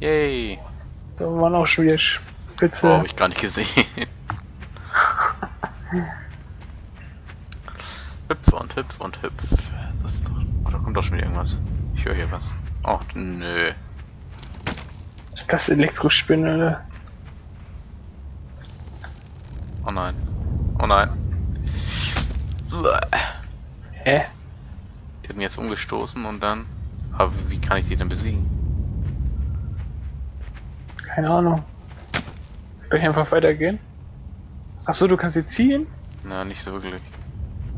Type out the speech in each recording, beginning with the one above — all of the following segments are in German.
Yay. Da waren auch schon wieder Spitze. Oh, hab ich gar nicht gesehen. hüpf und hüpf und hüpf. Das ist doch. Oh, da kommt doch schon wieder irgendwas. Ich höre hier was. Oh, nö. Ist das Elektrospinne, oder? Oh nein. Oh nein. Hä? Die hat mich jetzt umgestoßen und dann. Aber wie kann ich die denn besiegen? Keine Ahnung. Soll ich einfach weitergehen? Achso, du kannst sie ziehen? Na, nicht so wirklich.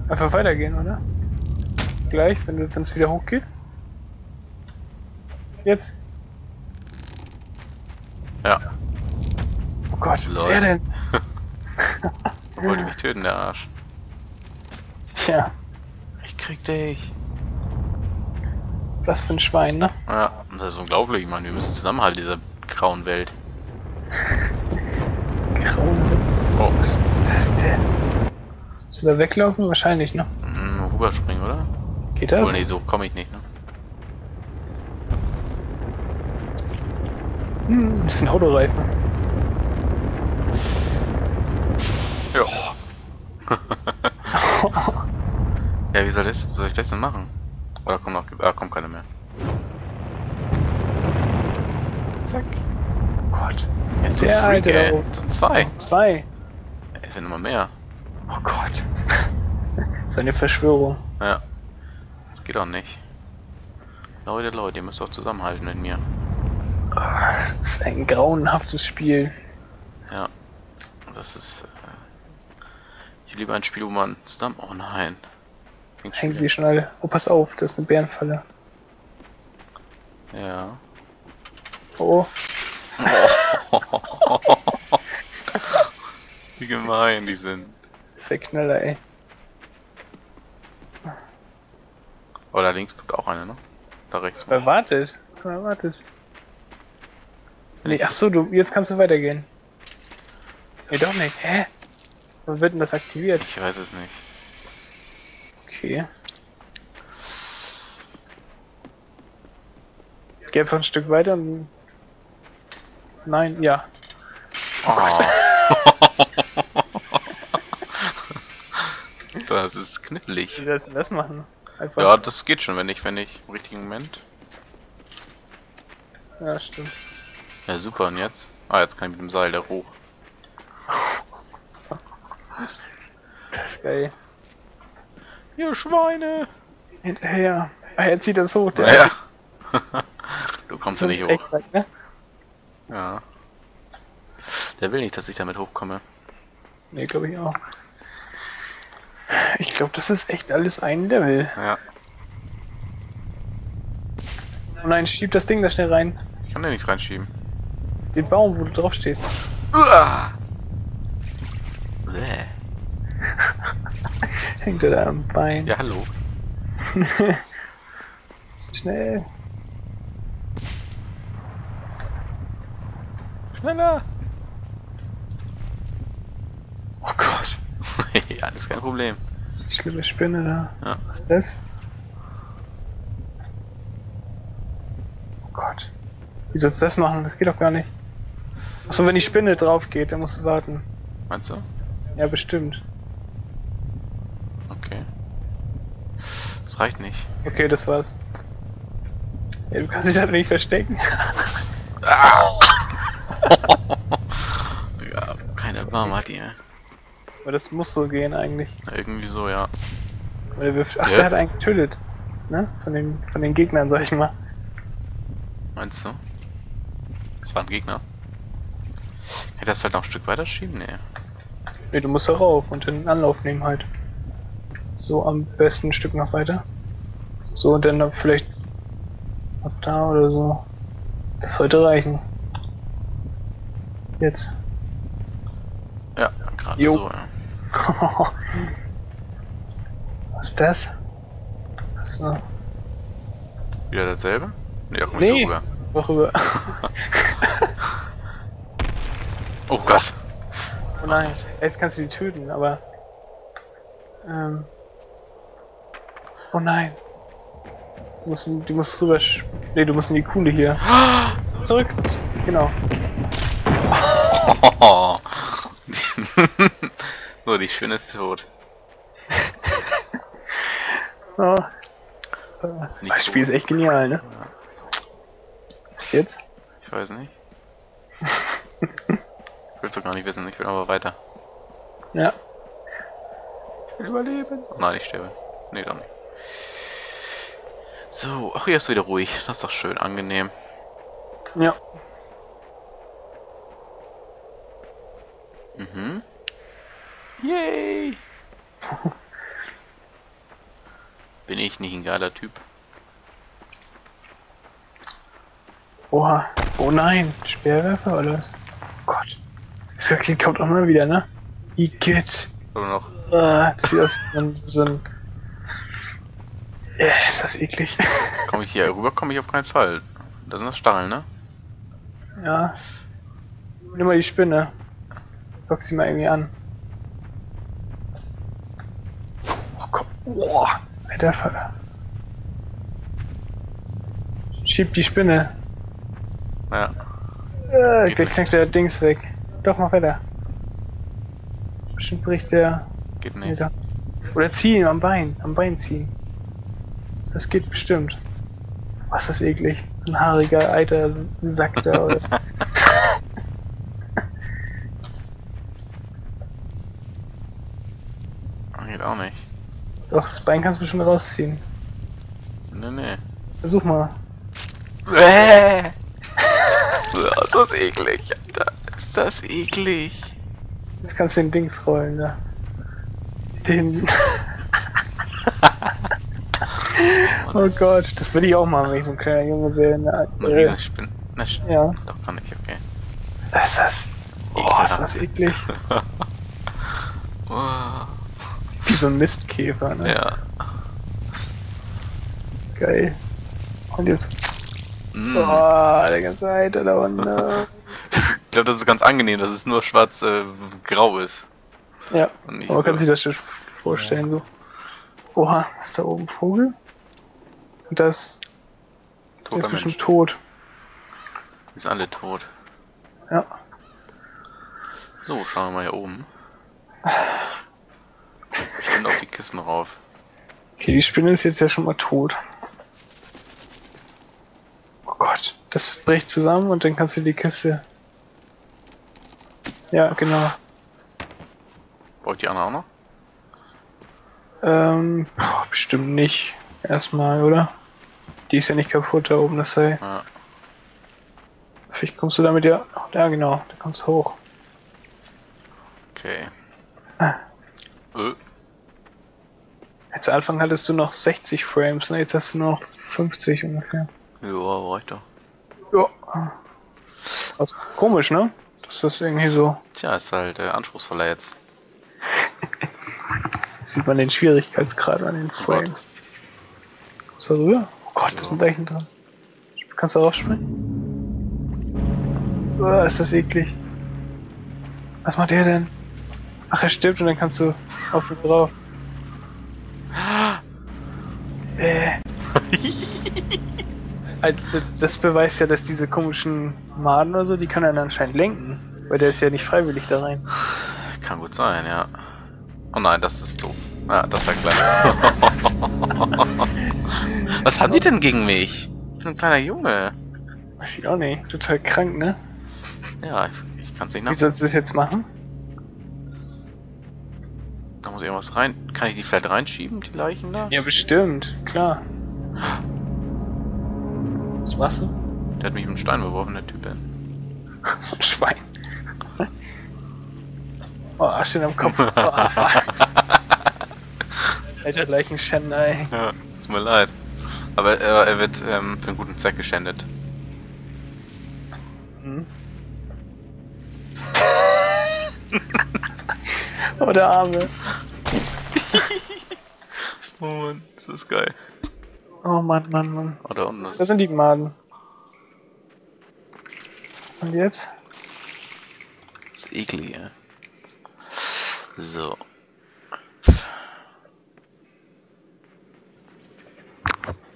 Einfach weitergehen, oder? Gleich, wenn es wieder hochgeht? Jetzt? Ja. Oh Gott, was ist er denn? Wollte mich töten, der Arsch. Tja, Ich krieg dich. was für ein Schwein, ne? Ja, das ist unglaublich, Mann. Wir müssen zusammenhalten, dieser grauen Welt. Grauen. Oh, Was ist das denn? Du da weglaufen? Wahrscheinlich, ne? mm, rüberspringen, oder? Geht Oh das? nee, so komme ich nicht, ne? Hm, ein bisschen Autoreifen. Ja. ja, wie soll, das, soll ich das denn machen? Oder kommt noch, ah, kommt keine mehr. Zack. Gott. So Der freak, Alte ey. Das sind zwei. Zwei. Es werden immer mehr. Oh Gott. so eine Verschwörung. Ja. Das geht auch nicht. Leute, Leute, ihr müsst auch zusammenhalten mit mir. Das ist ein grauenhaftes Spiel. Ja. Das ist. Äh, ich liebe ein Spiel, wo man zusammen. Oh nein. Hängen sie schon alle. Oh, pass auf, das ist eine Bärenfalle. Ja. Oh, Wie gemein die sind. der Knaller, ey. Oh, da links kommt auch eine, ne? Da rechts. Wer wartet? Wer wartet? Nee, ach so, du, jetzt kannst du weitergehen. Nee, doch nicht. Hä? Wann wird denn das aktiviert? Ich weiß es nicht. Okay. Geh einfach ein Stück weiter und... Nein, ja. Oh. das ist Wie knifflig. sollst du das machen? Einfach... Ja, das geht schon, wenn ich, wenn ich im richtigen Moment. ja stimmt. Ja, super, und jetzt? Ah, jetzt kann ich mit dem Seil da hoch. Das ist geil. Ihr Schweine! Hinterher. Ah, er zieht das hoch. Ja. du kommst ja nicht hoch. Drecksack, ne? Ja. Der will nicht, dass ich damit hochkomme. Nee, glaube ich auch. Ich glaube, das ist echt alles ein Level. Ja. Oh nein, schieb das Ding da schnell rein. Ich kann da nichts reinschieben. Den Baum, wo du drauf stehst. Uah. Bäh. Hängt er da am Bein. Ja, hallo. Schnell. Schneller! Oh Gott. ja, das ist kein Problem. Schlimme Spinne da. Ja. Was ist das? Oh Gott. Wie sollst du das machen? Das geht doch gar nicht. Achso, wenn die Spinne drauf geht, dann musst du warten. Meinst du? Ja, bestimmt. Okay. Das reicht nicht. Okay, das war's. Ja, du kannst dich da nicht verstecken. Ja, keine Warm hat die. Aber das muss so gehen eigentlich. Irgendwie so, ja. Weil der wirft. Ach, Ja. der hat einen getötet. Ne? Von den, von den Gegnern, sag ich mal. Meinst du? Das war ein Gegner. Ich das vielleicht noch ein Stück weiter schieben? Nee. Ne, du musst da rauf und den Anlauf nehmen halt. So am besten ein Stück noch weiter. So und dann vielleicht ab da oder so. Das sollte reichen. Jetzt. Ja, gerade so, ja. Was ist das? Achso. Wieder dasselbe? Nee, komm Nee. so rüber. Worüber? Oh Gott. oh nein. Jetzt kannst du sie töten, aber. Ähm. Oh nein. Du musst, du musst rüber. Nee, du musst in die Kuhle hier. zurück. Genau. so, die Schöne ist tot. Oh. Das Spiel ist echt genial, ne? Was jetzt? Ich weiß nicht. ich will es doch gar nicht wissen, ich will aber weiter. Ja. Ich will überleben. Oh nein, ich sterbe. Nee, doch nicht. So, ach, hier ist wieder ruhig. Das ist doch schön angenehm. Ja. Mhm. Yay! Bin ich nicht ein geiler Typ? Oha. Oh nein. Speerwerfer oder was? Oh Gott. Das Kind kommt auch mal wieder, ne? Igitt. Oder noch? Ah, sieht aus wie so ein... So ein ja, ist das eklig. Komme ich hier rüber? Komme ich auf keinen Fall. Das sind das Stacheln, ne? Ja. Nimm mal die Spinne. Lock sie mal irgendwie an. Oh Gott. Boah. Alter Vater. Schieb die Spinne. Ja. Äh, der knackt der Dings weg. Doch, mach weiter. Bestimmt bricht der... Geht nicht. Alter. Oder ziehen, am Bein. Am Bein ziehen. Das geht bestimmt. Was ist eklig. So ein haariger, alter Sack da. Oder? Geht auch nicht. Doch, das Bein kannst du bestimmt rausziehen. Nee, nee. Versuch mal. Bäh. Ja, ist das eklig, Alter. Ist das eklig. Jetzt kannst du den Dings rollen, ne? Den. oh Gott, das will ich auch machen, wenn ich so ein kleiner Junge wäre. Ne? Äh, Riesenspinne. Ne, Sch- ja, Doch, kann ich, okay. ist das. Oh, ist das eklig. Oh, Wie so ein Mistkäfer, ne? ja. Geil. Und jetzt. Mm. Oh, der ganze Alter da unten. ne? Ich glaube, das ist ganz angenehm, dass es nur schwarz-grau ist. Ja, aber so- kannst du dir das schon vorstellen, so. Oha, ist da oben Vogel? Und das. Der ist Mensch. bestimmt tot. Die sind alle tot. Ja. So, schauen wir mal hier oben. Bestimmt auf die Kisten rauf. Okay, die Spinne ist jetzt ja schon mal tot. Oh Gott, das bricht zusammen und dann kannst du die Kiste. Ja, genau. Brauche ich die andere auch noch? Ähm, boah, bestimmt nicht. Erstmal, oder? Die ist ja nicht kaputt da oben, das sei. Ja. Vielleicht kommst du damit ja. Ja, genau, da kommst du hoch. Okay. Ah. Äh, Jetzt zu Anfang hattest du noch 60 Frames, ne? Jetzt hast du noch 50 ungefähr. ja, reicht doch. Ja. Also, komisch, ne? Dass das irgendwie so. Tja, ist halt äh, anspruchsvoller jetzt. Sieht man den Schwierigkeitsgrad an den Oh Frames. Kommst du da rüber? Oh Gott, das sind Leichen dran. Kannst du raufspringen? Oh, ist das eklig. Was macht der denn? Ach, er stirbt und dann kannst du auf ihn drauf. Also, das beweist ja, dass diese komischen Maden oder so, die können einen anscheinend lenken. Weil der ist ja nicht freiwillig da rein. Kann gut sein, ja. Oh nein, das ist doof. Ja, das war klar. Was haben die denn gegen mich? Ich bin ein kleiner Junge. Weiß ich auch nicht. Total krank, ne? Ja, ich, ich kann es nicht Wie nach. sollst du das jetzt machen? Da muss irgendwas rein. Kann ich die vielleicht reinschieben, die Leichen da? Ja, bestimmt. Klar. Was machst du? Der hat mich mit einem Stein beworfen, der Typ. So ein Schwein. Oh, Asche am Kopf. Oh, Alter Leichenschänder, ey. ja, tut mir leid. Aber er, er wird ähm, für einen guten Zweck geschändet. Hm. oh, der Arme. Oh Mann, das ist geil. Oh Mann, Mann, Mann. Oh, da unten Das sind die Maden. Und jetzt? das ist eklig, ey. So.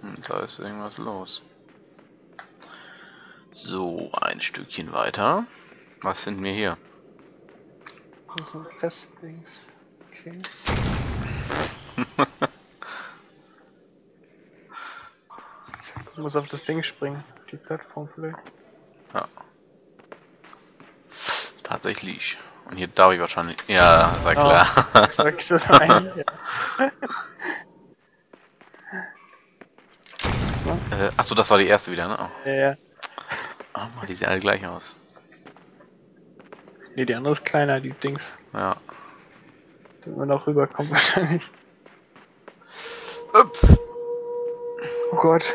Hm, da ist irgendwas los. So, ein Stückchen weiter. Was sind wir hier? Das ist ein Festdings. Okay. muss auf das Ding springen. Die Plattform vielleicht. Ja. Tatsächlich. Und hier darf ich wahrscheinlich. Ja, sei klar. Oh, soll ich das ein? Äh, achso, das war die erste wieder, ne? Oh, ja, ja. oh Mann, die sehen alle gleich aus. Nee, die andere ist kleiner, die Dings. Ja. Wenn man auch rüberkommt wahrscheinlich. Upf. Oh Gott.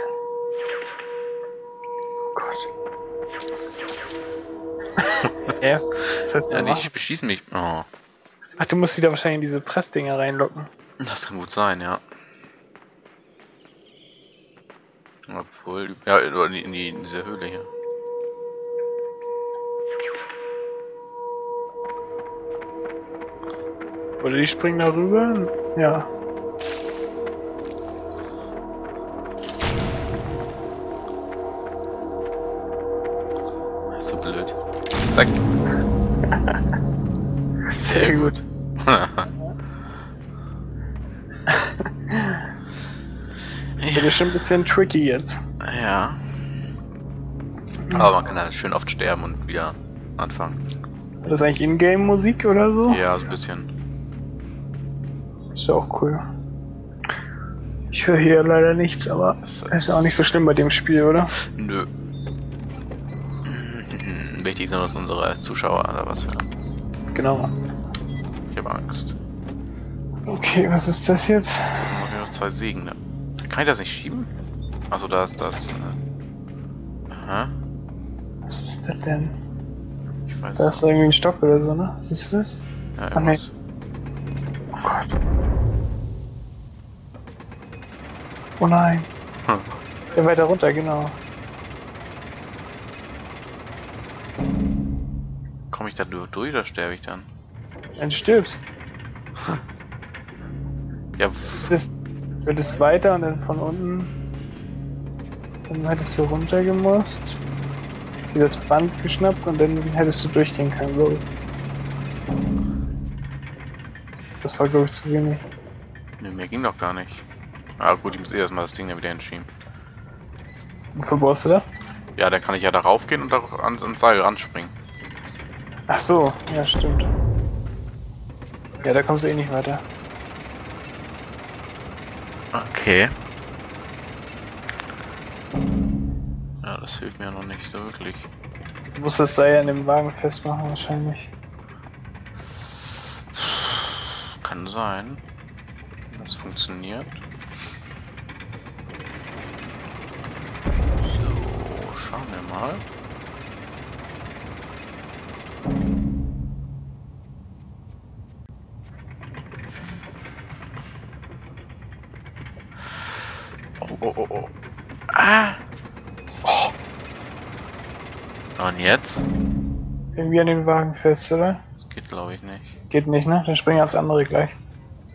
Ja, das heißt Ja, die beschießen mich. Oh, Ach, du musst sie da wahrscheinlich in diese Pressdinger reinlocken. das kann gut sein, ja. Obwohl, ja, oder in, die, in diese Höhle hier. Oder die springen da rüber? Ja. Blöd. Zack. Sehr gut. Das ist schon ein bisschen tricky jetzt. ja. Aber man kann da schön oft sterben und wieder anfangen. War das eigentlich Ingame-Musik oder so? Ja, so ein bisschen. Ist ja auch cool. Ich höre hier leider nichts, aber Das ist ja auch nicht so schlimm bei dem Spiel, oder? Nö. Wichtig sind uns unsere Zuschauer oder was für. Genau. Ich habe Angst. Okay, was ist das jetzt? Dann haben noch zwei Segen. Ne? Kann ich das nicht schieben? Also da ist das. Äh, hä? Was ist das denn? Ich weiß Da ist irgendwie ein Stock oder so, ne? Siehst du das? Ja, Ah, nee. Oh Gott. Oh nein. Hm. Ja, weiter runter, genau. Da du- durch oder sterbe ich dann? Dann stirbst. Ja, würdest, würdest weiter und dann von unten. Dann hättest du runtergemusst. Dir das Band geschnappt und dann hättest du durchgehen können, glaube ich. Das war, glaube ich, zu wenig. ne, mir ging doch gar nicht. Ah gut, ich muss eh erstmal das Ding da wieder hinschieben. Wofür brauchst du das? Ja, dann kann ich ja darauf gehen und da ans, ans Seil ranspringen. Ach so, ja, stimmt. Ja, da kommst du eh nicht weiter. Okay. Ja, das hilft mir noch nicht so wirklich. Du musst das Seil an dem Wagen festmachen, wahrscheinlich. Kann sein. Das funktioniert. So, schauen wir mal. Jetzt? irgendwie an den Wagen fest, oder? Das geht glaube ich nicht. Geht nicht, ne? Dann springen das andere gleich.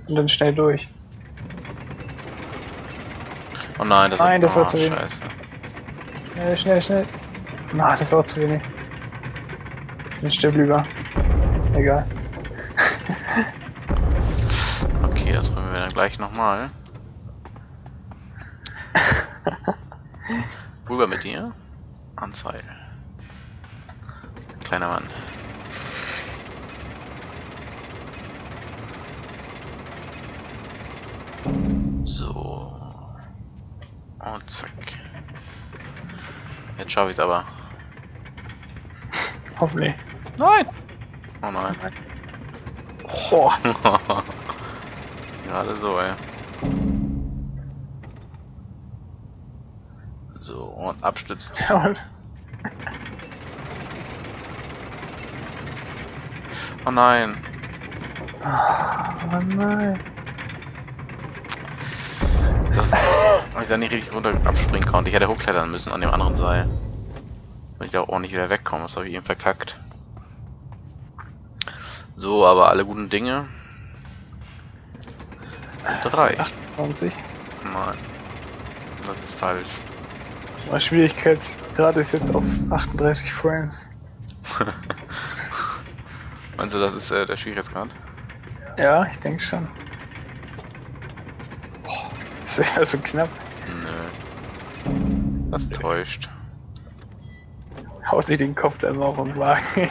Und dann schnell durch. Oh nein, das Nein, ist das war zu wenig. Scheiße. Schnell, schnell, schnell. Na, das war auch zu wenig. Ich stirb lieber. Egal. Okay, das wollen wir dann gleich nochmal. Rüber mit dir. Anzeige. Kleiner Mann. So. Und zack. Jetzt schaffe ich es aber. Hoffentlich. Nein! Oh nein. Boah. Gerade so, ey. So, und abstützen. Oh nein. Oh nein. Weil ich da nicht richtig runter abspringen konnte. Ich hätte hochklettern müssen an dem anderen Seil. Wenn ich da auch nicht wieder wegkomme. Das habe ich eben verkackt. So, aber alle guten Dinge sind drei. 28. Nein. Das ist falsch. Schwierigkeitsgrad ist jetzt auf 38 Frames. Meinst du, das ist äh, der Schwierigkeitsgrad? Ja, ich denke schon. Boah, das ist ja so knapp. Nö. Das täuscht. Haut sich den Kopf da immer auf den Wagen.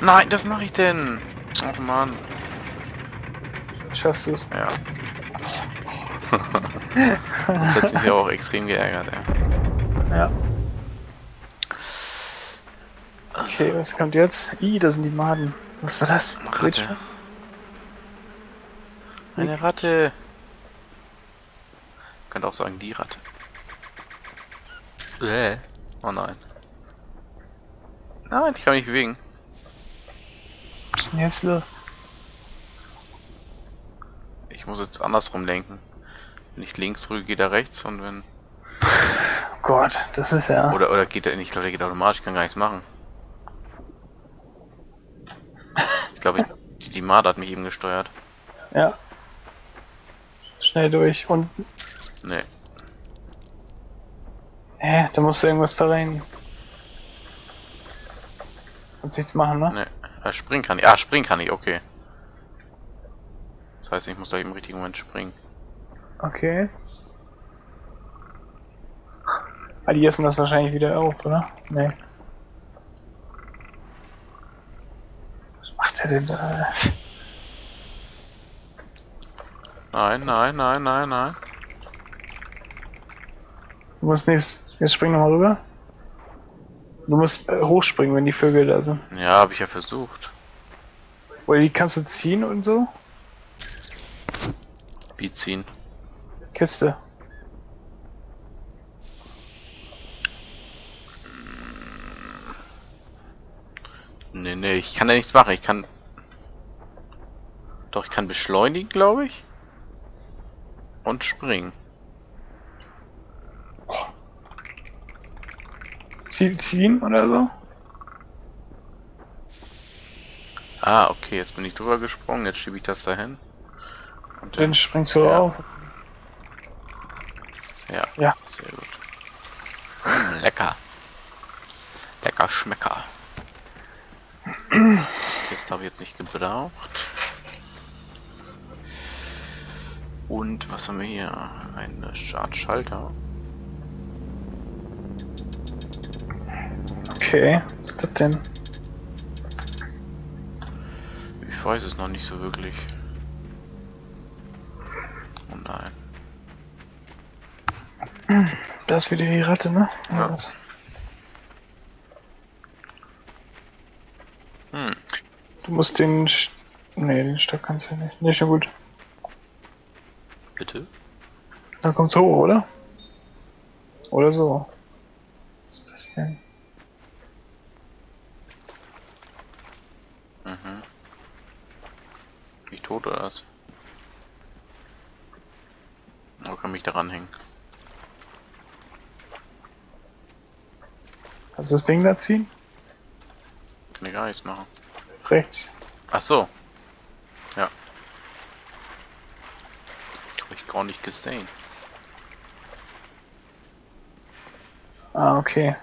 Nein, das mache ich denn. Ach man. Jetzt schaffst du es. Ja. das hat sich ja auch extrem geärgert, ja. Ja. Okay, was kommt jetzt? Ih, da sind die Maden. Was war das? Eine Ratte. Eine Ratte. Könnte auch sagen, die Ratte. Äh. Oh nein. Nein, ich kann mich bewegen. Was ist denn jetzt los? Ich muss jetzt andersrum lenken. Wenn ich links rüge, geht er rechts und wenn. Oh Gott, das ist ja. Oder oder geht er nicht, ich glaube, der geht automatisch, ich kann gar nichts machen. Ich glaube, die, die Marder hat mich eben gesteuert. Ja. Schnell durch. Und. Nee. Hä, da musst du irgendwas da rein. Kannst nichts machen, ne? Nee. Äh, springen kann ich. Ah, springen kann ich, okay. Das heißt, ich muss da im richtigen Moment springen. Okay. Ah, die essen das wahrscheinlich wieder auf, oder? Nee. Was macht er denn da? Nein, nein, nein, nein, nein. Du musst nicht. Jetzt spring nochmal rüber. Du musst äh, hochspringen, wenn die Vögel da sind. Ja, habe ich ja versucht. Oder die kannst du ziehen und so. Wie ziehen? Kiste. Nee, ich kann ja nichts machen. Ich kann. Doch, ich kann beschleunigen, glaube ich. Und springen. Zie ziehen oder so. Ah, okay, jetzt bin ich drüber gesprungen, jetzt schiebe ich das dahin. Und Dann springst du Ja. auf. Ja, Ja. sehr gut. Mm, lecker. Lecker Schmecker. Jetzt habe ich jetzt nicht gebraucht. Und was haben wir hier? Eine Art Schalter. Okay, was ist das denn? Ich weiß es noch nicht so wirklich. Oh nein. Da ist wieder die Ratte, ne? Ja. was? Hm. Du musst den. Sch nee, den Stock kannst du nicht. Nee, schon gut. Bitte? Da kommst du hoch, oder? Oder so. Was ist das denn? Mhm. Bin ich tot oder was? Wo kann mich daran hängen? Kannst du das Ding da ziehen? Kann ich gar nichts machen. Rechts. Ach so. Ja. Hab ich gar nicht gesehen. Ah, okay.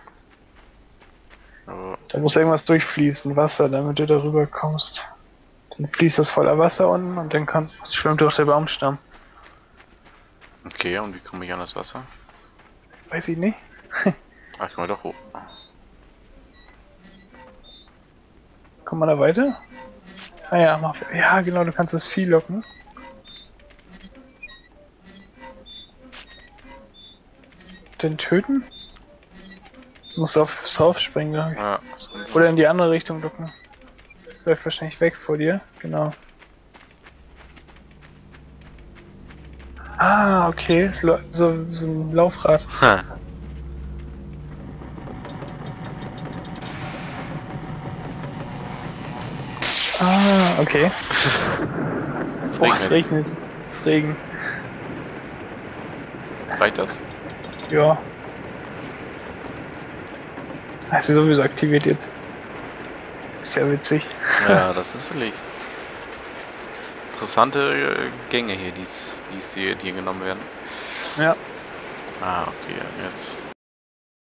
Aber Da muss irgendwas durchfließen, Wasser, damit du darüber kommst. Dann fließt das voller Wasser unten und dann kann, schwimmt durch der Baumstamm. okay, und wie komme ich an das Wasser? Weiß ich nicht. Ach, ich komme doch hoch. Kommt man da weiter? Ah ja, mach, ja genau, du kannst das Vieh locken. Den töten? Du musst aufs draufspringen, glaube ich. Ja, Oder in die andere Richtung ducken. Das läuft wahrscheinlich weg vor dir. Genau. Ah, okay. So, so ein Laufrad. Ha. Ah, okay. Es Boah, es regnet. regnet. Es Regen. Reicht das? Ja. Hast du sowieso aktiviert jetzt. Ist ja witzig. Ja, das ist wirklich interessante äh, Gänge hier, die es die, es hier, die hier genommen werden. Ja. Ah, okay, jetzt.